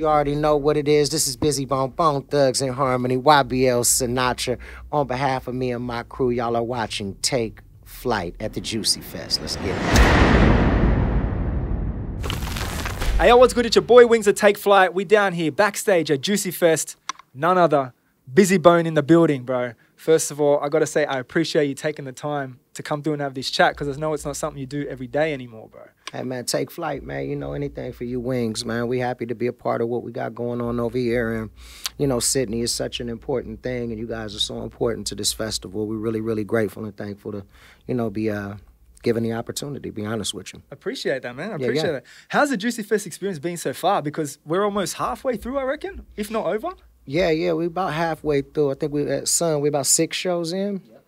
You already know what it is. This is Bizzy Bone Bone Thugs-N-Harmony, YBL Sinatra. On behalf of me and my crew, y'all are watching Take Flight at the Juicy Fest. Let's get it. Hey, yo, what's good? It's your boy Wings of Take Flight. We down here backstage at Juicy Fest. None other. Bizzy Bone in the building, bro. First of all, I gotta say I appreciate you taking the time to come through and have this chat because I know it's not something you do every day anymore, bro. Hey man, take flight, man. You know anything for you wings, man. We happy to be a part of what we got going on over here, and you know Sydney is such an important thing, and you guys are so important to this festival. We're really, really grateful and thankful to, you know, be uh given the opportunity. Be honest with you. Appreciate that, man. I appreciate yeah. that. How's the Juicy Fest experience been so far? Because we're almost halfway through, I reckon, if not over. Yeah, yeah, we about halfway through. I think we at Sun, we about six shows in. Uh,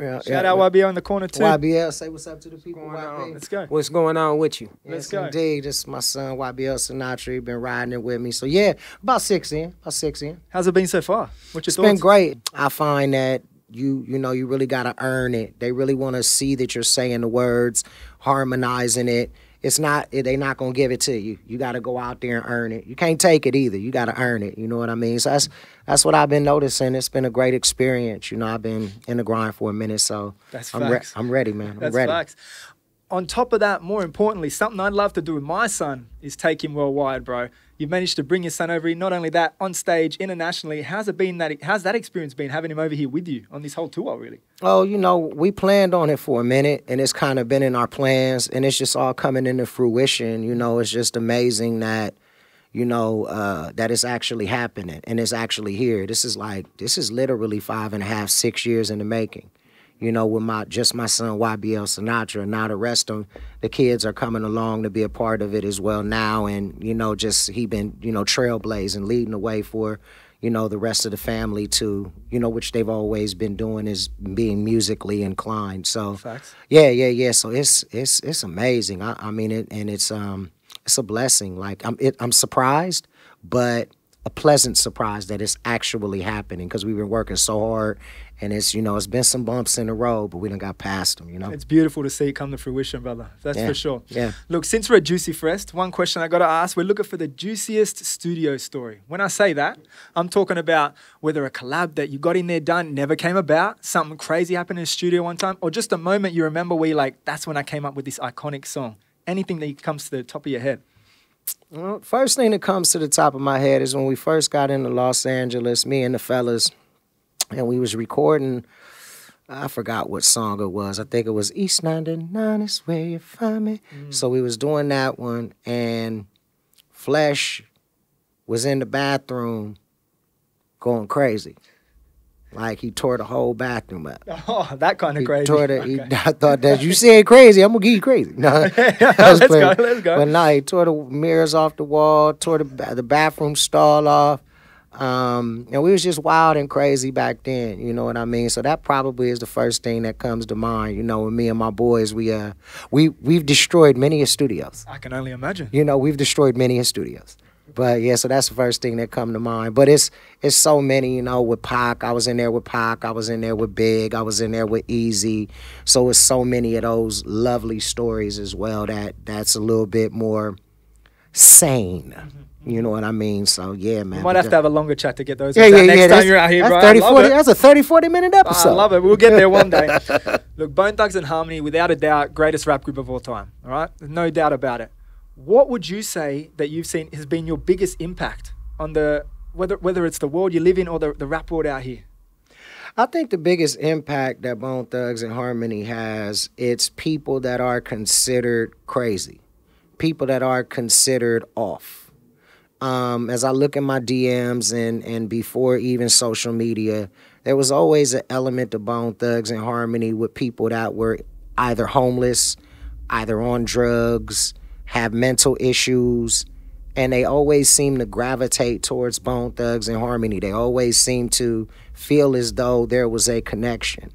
Yeah, Shout yeah, out YBO in the corner too. YBL. Say what's up to the people. YB. Let's go. What's going on with you? Let's Yes, go. indeed. This is my son YBL Sinatra. He been riding it with me. So yeah, about six in. About six in. How's it been so far? What's your It's thoughts? been great. I find that you you know you really gotta earn it. They really want to see that you're saying the words, harmonizing it. It's not they not gonna give it to you. You gotta go out there and earn it. You can't take it either. You gotta earn it. You know what I mean? So that's that's what I've been noticing. It's been a great experience. You know, I've been in the grind for a minute, so That's I'm re- I'm ready, man. I'm That's ready. facts. On top of that, more importantly, something I'd love to do with my son is take him worldwide, bro. You've managed to bring your son over here. Not only that, on stage internationally. How's it been that? How's that experience been having him over here with you on this whole tour? Really? Oh, you know, we planned on it for a minute and it's kind of been in our plans and it's just all coming into fruition. You know, it's just amazing that, you know, uh, that it's actually happening and it's actually here. This is like, this is literally five and a half, six years in the making. You know, with my just my son YBL Sinatra. Now the rest of the kids are coming along to be a part of it as well now, and you know, just he been you know trailblazing, leading the way for you know the rest of the family to you know which they've always been doing is being musically inclined. So Facts. yeah, yeah, yeah. So it's it's it's amazing. I, I mean it, and it's um it's a blessing. Like I'm it, I'm surprised, but a pleasant surprise that it's actually happening because we've been working so hard, and it's you know it's been some bumps in the road, but we done got past them. You know. It's beautiful to see it come to fruition, brother. That's Yeah, for sure. yeah. Look, since we're at Juicy Fest, one question I got to ask: We're looking for the juiciest studio story. When I say that, I'm talking about whether a collab that you got in there done never came about, something crazy happened in the studio one time, or just a moment you remember where you're like, "That's when I came up with this iconic song." Anything that comes to the top of your head. Well, first thing that comes to the top of my head is when we first got into Los Angeles, me and the fellas, and we was recording. I forgot what song it was. I think it was East 99 is where you find me. Mm. So we was doing that one, and Flesh was in the bathroom going crazy. Like he tore the whole bathroom up. Oh, that kind of He crazy. tore the, he, I thought that you said crazy. I'm gonna get you crazy. No, was let's playing. go, let's go. But no, he tore the mirrors off the wall, tore the the bathroom stall off. Um, and we was just wild and crazy back then. You know what I mean? So that probably is the first thing that comes to mind. You know, with me and my boys, we uh, we we've destroyed many a studios. I can only imagine. You know, we've destroyed many a studios. But yeah, so that's the first thing that come to mind. But it's it's so many, you know, with Pac. I was in there with Pac. I was in there with Big. I was in there with Eazy. So it's so many of those lovely stories as well that that's a little bit more sane. You know what I mean? So yeah, man. We might have to have a longer chat to get those. yeah, yeah, next yeah. time you're out here, that's bro. 30, 40, that's a 30, 40 minute episode. I love it. We'll get there one day. Look, Bone Thugs-N-Harmony, without a doubt, greatest rap group of all time. All right, no doubt about it. What would you say that you've seen has been your biggest impact on the whether whether it's the world you live in or the, the rap world out here? I think the biggest impact that Bone Thugs-N-Harmony has, it's people that are considered crazy, people that are considered off. Um, as I look at my DMs and and before even social media, there was always an element of Bone Thugs-N-Harmony with people that were either homeless, either on drugs, have mental issues, and they always seem to gravitate towards Bone Thugs-N-Harmony. They always seem to feel as though there was a connection.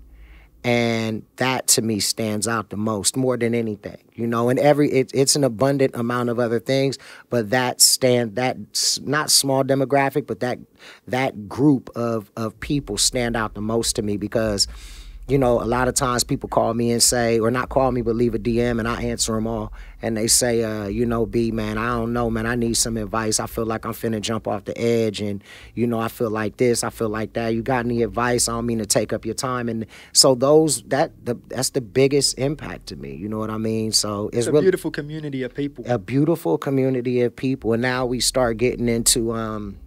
And that to me stands out the most, more than anything, you know. And every it, it's an abundant amount of other things, but that stand that not small demographic, but that that group of of people stand out the most to me because you know, a lot of times people call me and say, or not call me, but leave a DM, and I answer them all. And they say, uh, you know, B, man, I don't know, man, I need some advice. I feel like I'm finna jump off the edge, and you know, I feel like this, I feel like that. You got any advice? I don't mean to take up your time. And so those that the that's the biggest impact to me. You know what I mean? So it's, it's a really, beautiful community of people. A beautiful community of people, and now we start getting into um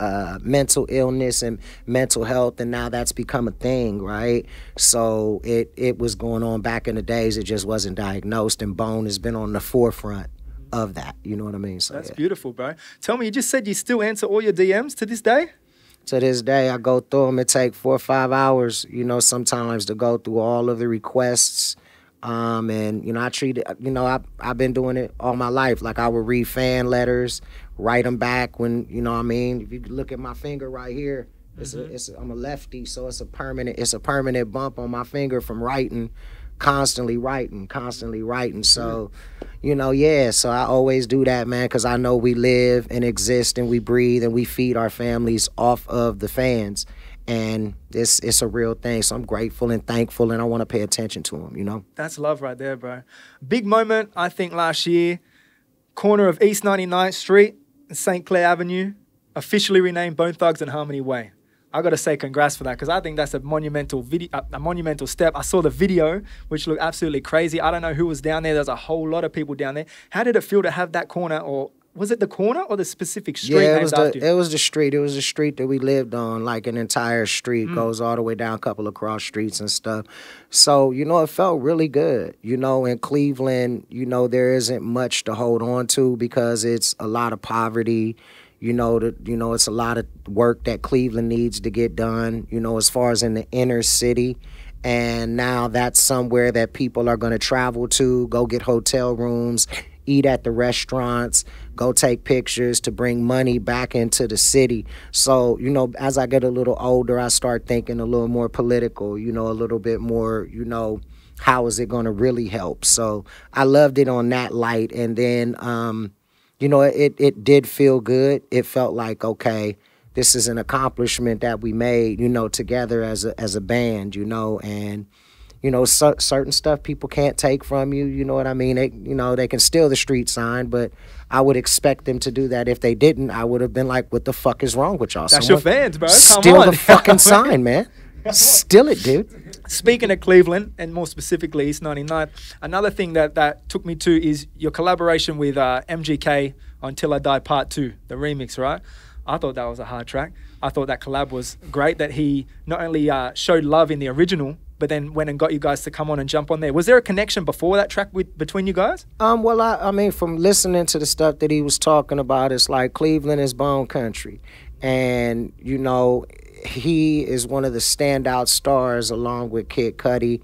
uh, mental illness and mental health, and now that's become a thing, right? So it it was going on back in the days. It just wasn't diagnosed, and Bone has been on the forefront of that. You know what I mean? So that's yeah. beautiful, bro. Tell me, you just said you still answer all your DMs to this day. To this day, I go through them. It take four or five hours, you know, sometimes to go through all of the requests. Um, and you know, I treat it. You know, I I've been doing it all my life. Like I would read fan letters write them back when you know what I mean. If you look at my finger right here, it's mm-hmm. a, it's a, I'm a lefty, so it's a permanent it's a permanent bump on my finger from writing, constantly writing, constantly writing. So, mm-hmm. you know, yeah. So I always do that, man, because I know we live and exist and we breathe and we feed our families off of the fans. And it's it's a real thing, so I'm grateful and thankful, and I want to pay attention to them. You know, that's love right there, bro. Big moment, I think, last year, corner of East 99th Street St. Clair Avenue, officially renamed Bone Thugs-N-Harmony Way. I gotta say congrats for that because I think that's a monumental video, a monumental step. I saw the video, which looked absolutely crazy. I don't know who was down there. There's a whole lot of people down there. How did it feel to have that corner, or was it the corner or the specific street? Yeah, it was the it was the street. It was the street that we lived on, like an entire street mm. goes all the way down a couple of cross streets and stuff. So you know, it felt really good. You know, in Cleveland, you know, there isn't much to hold on to because it's a lot of poverty you know, that you know, it's a lot of work that Cleveland needs to get done. You know, as far as in the inner city, and now that's somewhere that people are going to travel to, go get hotel rooms, eat at the restaurants, go take pictures to bring money back into the city. So, you know, as I get a little older, I start thinking a little more political, you know, a little bit more, you know, how is it going to really help? So I loved it on that light. And then, um, you know, it it did feel good. It felt like okay, this is an accomplishment that we made, you know, together as a as a band, you know, and you know, c- certain stuff people can't take from you. You know what I mean? They, you know, they can steal the street sign, but I would expect them to do that. If they didn't, I would have been like, "What the fuck is wrong with y'all?" That's Someone your fans, bro. Come steal the fucking sign, man. Steal it, dude. Speaking of Cleveland, and more specifically East 99, another thing that, that took me to is your collaboration with uh, MGK Until I Die Part 2, the remix, right? I thought that was a hard track. I thought that collab was great, that he not only uh, showed love in the original, but then went and got you guys to come on and jump on there. Was there a connection before that track with between you guys? Um, well, I, I mean, from listening to the stuff that he was talking about, it's like Cleveland is bone country, and you know, he is one of the standout stars along with Kid Cudi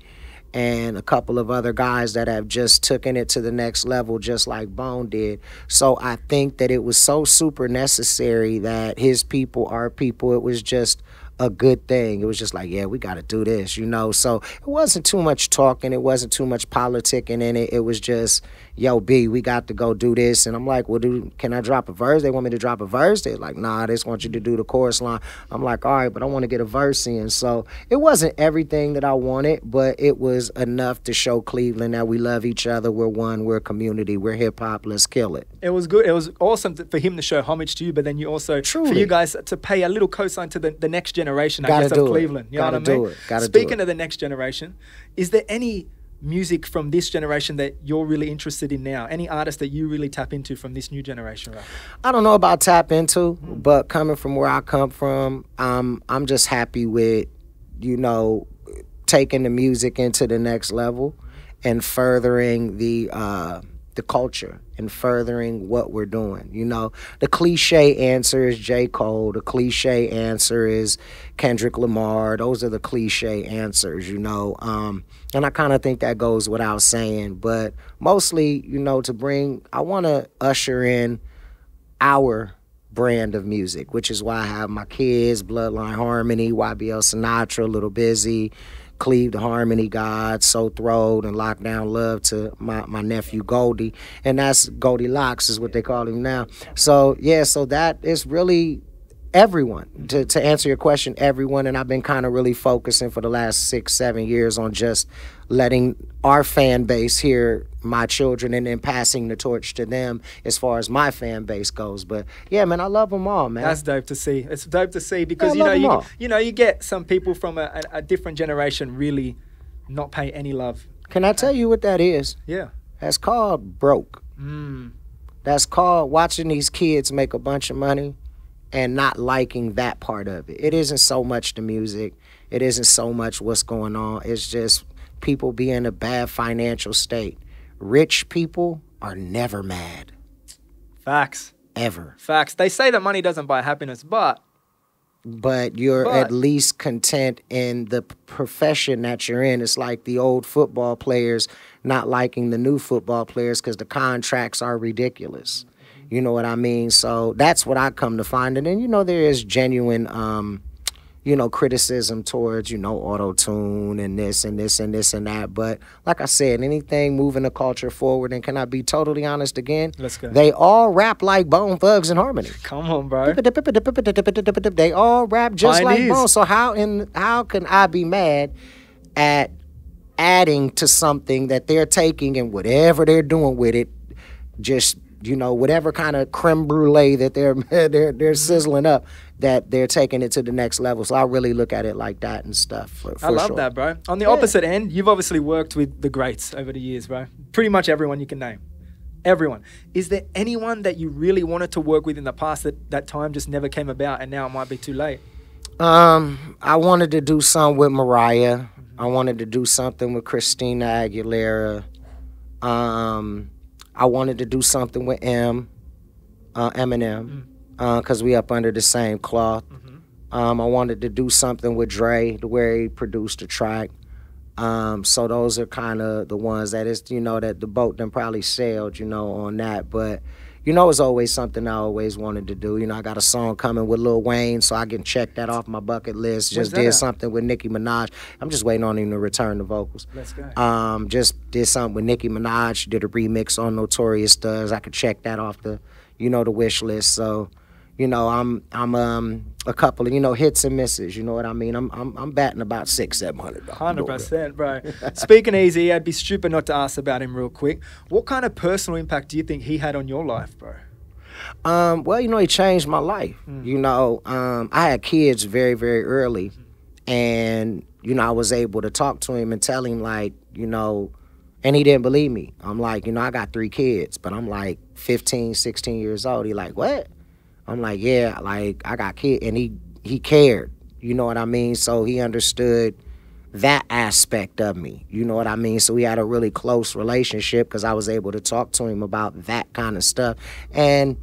and a couple of other guys that have just taken it to the next level just like Bone did. So I think that it was so super necessary that his people, our people, it was just a good thing. It was just like, yeah, we got to do this, you know. So it wasn't too much talking. It wasn't too much politicking in it. It was just, yo, B, we got to go do this. And I'm like, well, do can I drop a verse? They want me to drop a verse. They're like, nah, they just want you to do the chorus line. I'm like, all right, but I want to get a verse in. So it wasn't everything that I wanted, but it was enough to show Cleveland that we love each other. We're one. We're a community. We're hip hop. Let's kill it. It was good. It was awesome to, for him to show homage to you, but then you also Truly. for you guys to pay a little cosign to the, the next generation. I Gotta guess of Cleveland. You Gotta know what I mean? It. Gotta Speaking of the next generation, is there any music from this generation that you're really interested in now? Any artists that you really tap into from this new generation? Right? I don't know about tap into, mm. but coming from where I come from, um, I'm just happy with, you know, taking the music into the next level and furthering the uh, the culture and furthering what we're doing. You know, the cliche answer is J. Cole. The cliche answer is Kendrick Lamar. Those are the cliche answers, you know. Um, and I kind of think that goes without saying. But mostly, you know, to bring, I want to usher in our brand of music, which is why I have my kids, Bloodline Harmony, YBL Sinatra, Little Bizzy Cleave the Harmony God, So Throwed, and Lockdown Love to my, my nephew Goldie. And that's Goldie Locks is what they call him now. So yeah, so that is really everyone to, to answer your question everyone and i've been kind of really focusing for the last six seven years on just letting our fan base hear my children and then passing the torch to them as far as my fan base goes but yeah man i love them all man That's dope to see. It's dope to see because Yeah, you know you, you know you get some people from a, a, different generation really not pay any love. can i tell you what that is Yeah. that's called broke Mm. That's called watching these kids make a bunch of money and not liking that part of it. It isn't so much the music, it isn't so much what's going on. It's just people being in a bad financial state. Rich people are never mad, Facts. ever. Facts. They say that money doesn't buy happiness, but But you're But- at least content in the profession that you're in. It's like the old football players not liking the new football players because the contracts are ridiculous. You know what I mean? So that's what I come to find. And then, you know, there is genuine, um, you know, criticism towards, you know, auto tune and this and this and this and that. But like I said, anything moving the culture forward, and can I be totally honest again? Let's go. They all rap like Bone Thugs-N-Harmony. come on, bro. They all rap just like Bone. So how in how can I be mad at adding to something that they're taking and whatever they're doing with it, just you know whatever kind of creme brulee that they're they're they're mm-hmm. sizzling up, that they're taking it to the next level. So I really look at it like that and stuff. For, for I love sure. that, bro. On the Yeah. opposite end, you've obviously worked with the greats over the years, bro. Pretty much everyone you can name. Everyone. Is there anyone that you really wanted to work with in the past that that time just never came about and now it might be too late? Um, I wanted to do something with Mariah. I wanted to do something with Christina Aguilera. Um, I wanted to do something with M, uh, Eminem, because we up under the same cloth. Um, I wanted to do something with Dre, the way he produced the track. Um, so those are kind of the ones that is, you know, that the boat then probably sailed, you know, on that. But you know, it's always something I always wanted to do. You know, I got a song coming with Lil Wayne, so I can check that off my bucket list. Just did out? something with Nicki Minaj. I'm just waiting on him to return the vocals. Let's go. Um, just did something with Nicki Minaj. Did a remix on Notorious Thugs. I could check that off the, you know, the wish list. So, you know, I'm I'm um a couple of you know hits and misses. You know what I mean? I'm I'm, I'm batting about six seven hundred. Hundred percent, bro. Speaking Eazy, I'd be stupid not to ask about him real quick. What kind of personal impact do you think he had on your life, bro? Um, well, you know, he changed my life. You know, um, I had kids very, very early, and you know, I was able to talk to him and tell him like, you know, and he didn't believe me. I'm like, you know, I got three kids, but I'm like 15, 16 years old. He like, what? I'm like, yeah, like I got kids, and he he cared. You know what I mean? So he understood that aspect of me. You know what I mean? So we had a really close relationship because I was able to talk to him about that kind of stuff. And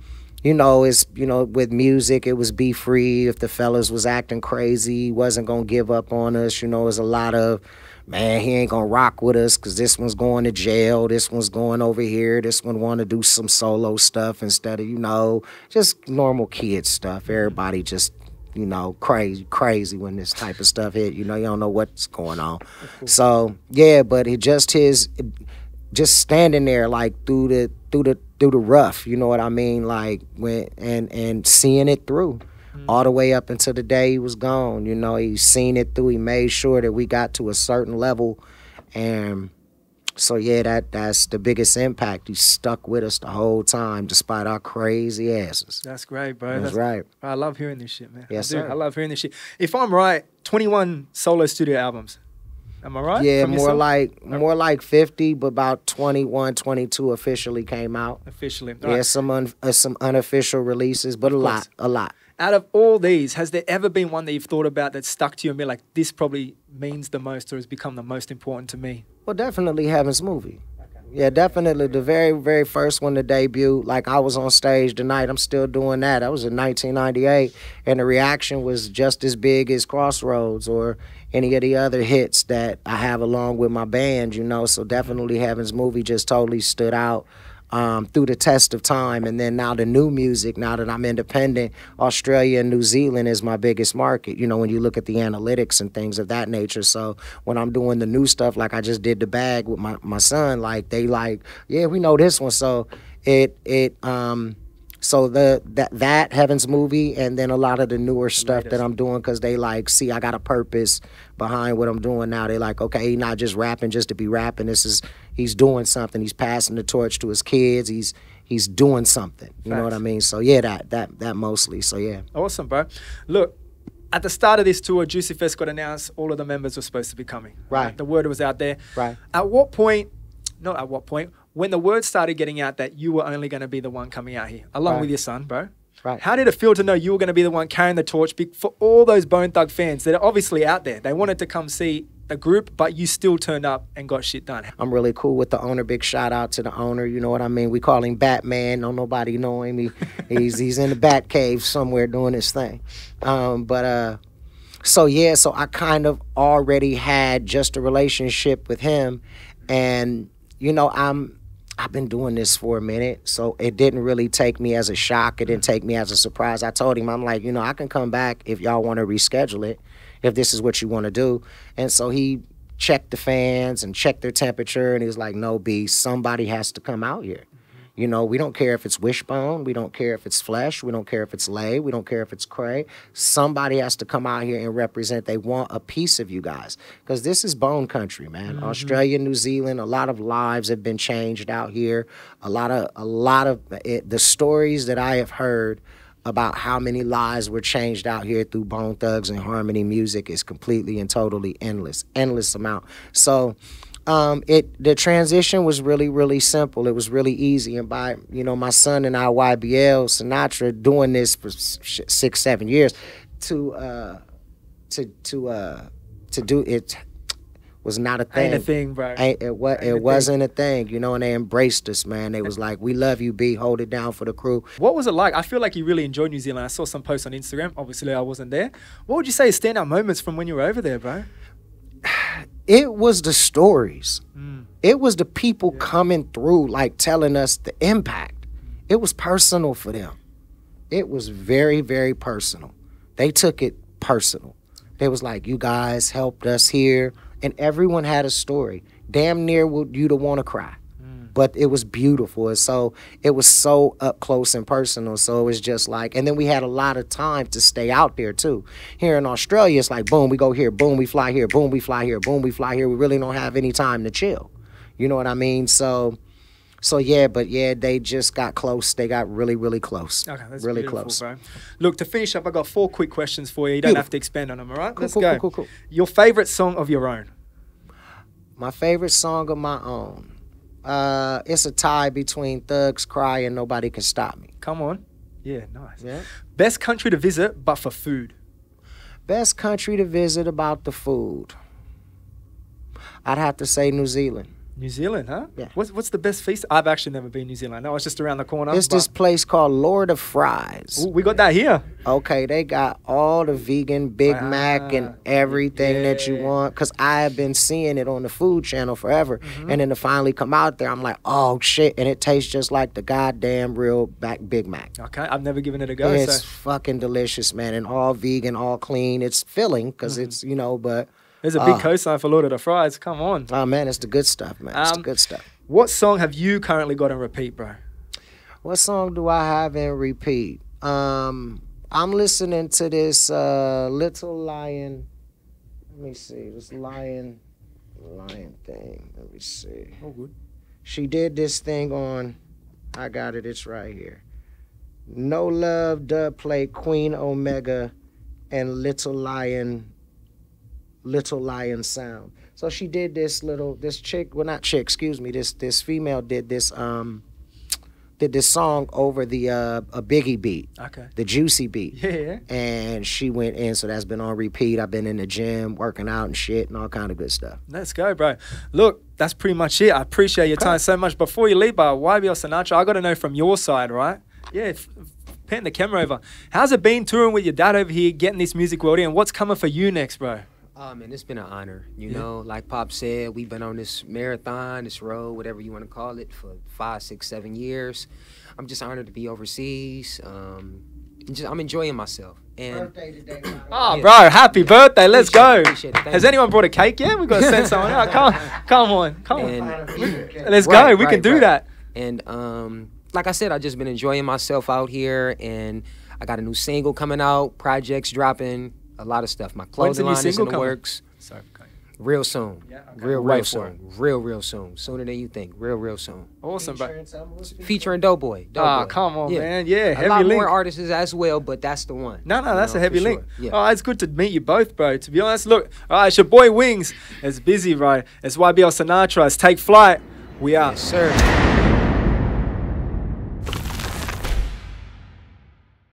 you know, it's you know, with music, it was be free. If the fellas was acting crazy, wasn't gonna give up on us. You know, it was a lot of man, he ain't gonna rock with us because this one's going to jail, this one's going over here, this one want to do some solo stuff instead of you know just normal kid stuff. Everybody just you know crazy crazy when this type of stuff hit. You know, you don't know what's going on. So yeah, but it just his just standing there like through the through the through the rough. You know what I mean? Like when and and seeing it through Mm-hmm. all the way up until the day he was gone. You know, he seen it through. He made sure that we got to a certain level, and so yeah, that that's the biggest impact. He stuck with us the whole time, despite our crazy asses. That's great, bro. That's right. I love hearing this shit, man. Yes, I do. sir. I love hearing this shit. If I'm right, 21 solo studio albums. Am I right? Yeah, From more yourself? like more like 50, but about 21, 22 officially came out. officially. Yeah, Alright. some un, uh, some unofficial releases, but a course. lot, a lot. Out of all these, has there ever been one that you've thought about that stuck to you and been like, this probably means the most or has become the most important to me? Well, definitely Heaven'z Movie. Yeah, definitely the very, very first one to debut. Like I was on stage tonight. I'm still doing that. That was in 1998, and the reaction was just as big as Crossroads or any of the other hits that I have along with my band. You know, so definitely Heaven'z Movie just totally stood out. Um, through the test of time, and then now the new music. Now that I'm independent, Australia and New Zealand is my biggest market. You know, when you look at the analytics and things of that nature. So when I'm doing the new stuff, like I just did the bag with my, my son, like they like, yeah, we know this one. So it it um So the that that Heaven'z Movie, and then a lot of the newer stuff that I'm doing, because they like see I got a purpose behind what I'm doing now. They like, okay, he's not just rapping just to be rapping. This is he's doing something. He's passing the torch to his kids. He's he's doing something. You know what I mean? So yeah, that that that mostly. So yeah. Awesome, bro. Look, at the start of this tour, Juicy Fest got announced. All of the members were supposed to be coming. Right. The word was out there. Right. At what point? Not at what point. When the word started getting out that you were only going to be the one coming out here, along Right. with your son, bro. Right. How did it feel to know you were going to be the one carrying the torch for all those Bone Thug fans that are obviously out there? They wanted to come see the group, but you still turned up and got shit done. I'm really cool with the owner. Big shout out to the owner. You know what I mean? We call him Batman. Don't nobody know him. He, he's he's in the Bat Cave somewhere doing his thing. Um, but uh, so yeah, so I kind of already had just a relationship with him, and you know I'm. I've been doing this for a minute, so it didn't really take me as a shock. It didn't mm-hmm. take me as a surprise. I told him, I'm like, you know, I can come back if y'all want to reschedule it, if this is what you want to do. And so he checked the fans and checked their temperature, and he was like, no, B, somebody has to come out here. You know, we don't care if it's wishbone, we don't care if it's flesh, we don't care if it's lay, we don't care if it's cray. Somebody has to come out here and represent. They want a piece of you guys because this is bone country, man. Mm-hmm. Australia, New Zealand, a lot of lives have been changed out here. A lot of a lot of it, the stories that I have heard about how many lives were changed out here through Bone Thugs-N-Harmony music is completely and totally endless, endless amount. So um, it the transition was really really simple. It was really easy, and by you know my son and I YBL Sinatra doing this for six seven years to uh, to to uh, to do it was not a thing. Ain't a thing, bro. Ain't, it wa- Ain't it thing. wasn't a thing, you know, and they embraced us, man. They was like, "We love you, B. Hold it down for the crew." What was it like? I feel like you really enjoyed New Zealand. I saw some posts on Instagram. Obviously, I wasn't there. What would you say is standout moments from when you were over there, bro? It was the stories. Mm. It was the people coming through, like telling us the impact. It was personal for them. It was very, very personal. They took it personal. They was like, "You guys helped us here," and everyone had a story. Damn near would you to want to cry, but it was beautiful. And so it was so up close and personal. So it was just like, and then we had a lot of time to stay out there too. Here in Australia, it's like boom, we go here, boom, we fly here, boom, we fly here, boom, we fly here. We really don't have any time to chill. You know what I mean? So. So yeah, but yeah, they just got close. They got really, really close. Okay, that's really close. bro. Look, to finish up, I got four quick questions for you. You don't have to expand on them, all right? Cool, Let's cool, go. cool, cool, cool. Your favorite song of your own? My favorite song of my own. Uh, it's a tie between Thugz Cry and Nobody Can Stop Me. Come on. Yeah, nice. Yeah. Best country to visit, but for food. Best country to visit about the food. I'd have to say New Zealand. New Zealand, huh? Yeah. What's what's the best feast? I've actually never been to New Zealand. I know it's just around the corner. It's this place called Lord of Fries. Ooh, we got that here. Okay, they got all the vegan Big Mac Ah, and everything that you want. Cause I have been seeing it on the Food Channel forever, Mm-hmm. and then to finally come out there, I'm like, oh shit, and it tastes just like the goddamn real back Big Mac. Okay, I've never given it a go. it's so fucking delicious, man, and all vegan, all clean. It's filling because Mm-hmm. it's you know, but there's a big ah. coastline for Lord of the Fries. Come on. oh man, it's the good stuff, man. It's the Um, good stuff. What song have you currently got on repeat, bro? What song do I have in repeat? Um, I'm listening to this uh, Little Lion. Let me see this lion, lion thing. Let me see. Oh, good. She did this thing on. I got it. It's right here. No love. Dub play Queen Omega, and Little Lion. Little Lion sound. So she did this little this chick. Well, not chick. Excuse me. This this female did this um. Did this song over the uh, a Biggie beat, Okay. the Juicy beat Yeah, and she went in so that's been on repeat i've been in the gym working out and shit and all kind of good stuff Let's go, bro. Look, that's pretty much it. I appreciate your time so much. Before you leave, bro, YBL Sinatra, I got to know from your side, right? Yeah, pan the camera over. How's it been touring with your dad over here, getting this music world in? What's coming for you next, bro? Oh man, it's been an honor. You Yeah. know, like Pop said, we've been on this marathon, this road, whatever you want to call it, for five, six, seven years. I'm just honored to be overseas. Um, just I'm enjoying myself. And Oh, Yeah. bro, happy birthday. Let's Appreciate go. it, appreciate it. Has you. anyone brought a cake yet? we got to send someone out. Come, come on, come on. Let's go. Right, We can do right. that. and um, like I said, I've just been enjoying myself out here, and I got a new single coming out, projects dropping, a lot of stuff. My When's the clothing line is in single the coming? works. Sorry. okay. Real soon. Yeah, okay. Real, Wait real for soon. Real, real soon. Sooner than you think. Real, real soon. Awesome, bro. Featuring Doughboy. Ah, Doughboy. come on, Yeah. man. Yeah, A heavy lot link. more artists as well, but that's the one. No, no, You that's know, a heavy link. sure. Yeah. Oh, it's good to meet you both, bro. To be honest, look, all right, it's your boy Wings. It's Bizzy, right? It's YBL Sinatra. It's Take Flight. We out. Yes, sir.